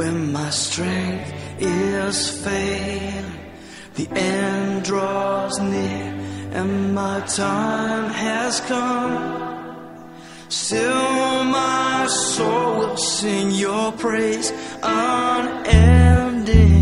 When my strength is failing, the end draws near, and my time has come. Still, my soul will sing your praise unending.